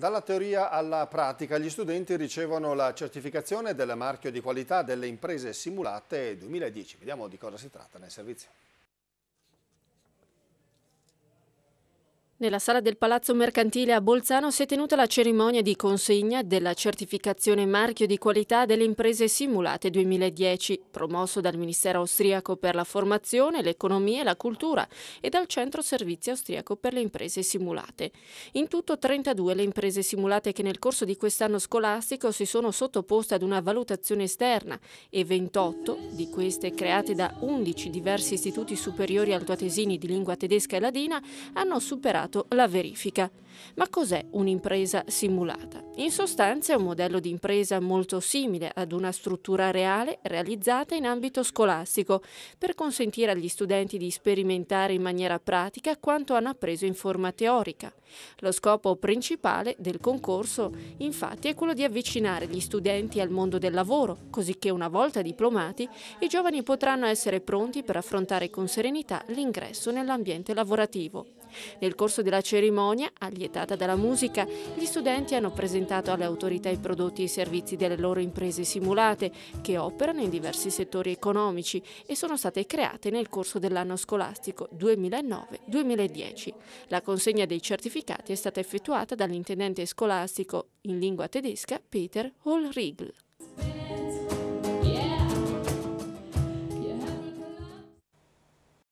Dalla teoria alla pratica gli studenti ricevono la certificazione del marchio di qualità delle imprese simulate 2010. Vediamo di cosa si tratta nel servizio. Nella sala del Palazzo Mercantile a Bolzano si è tenuta la cerimonia di consegna della certificazione marchio di qualità delle imprese simulate 2010, promosso dal Ministero austriaco per la formazione, l'economia e la cultura e dal Centro Servizi austriaco per le imprese simulate. In tutto 32 le imprese simulate che nel corso di quest'anno scolastico si sono sottoposte ad una valutazione esterna e 28 di queste create da 11 diversi istituti superiori altoatesini di lingua tedesca e ladina hanno superato la verifica. Ma cos'è un'impresa simulata? In sostanza è un modello di impresa molto simile ad una struttura reale realizzata in ambito scolastico per consentire agli studenti di sperimentare in maniera pratica quanto hanno appreso in forma teorica. Lo scopo principale del concorso, infatti, è quello di avvicinare gli studenti al mondo del lavoro, così che una volta diplomati i giovani potranno essere pronti per affrontare con serenità l'ingresso nell'ambiente lavorativo. Nel corso della cerimonia, allietata dalla musica, gli studenti hanno presentato alle autorità i prodotti e i servizi delle loro imprese simulate, che operano in diversi settori economici e sono state create nel corso dell'anno scolastico 2009-2010. La consegna dei certificati è stata effettuata dall'intendente scolastico in lingua tedesca Peter Hohlriegel.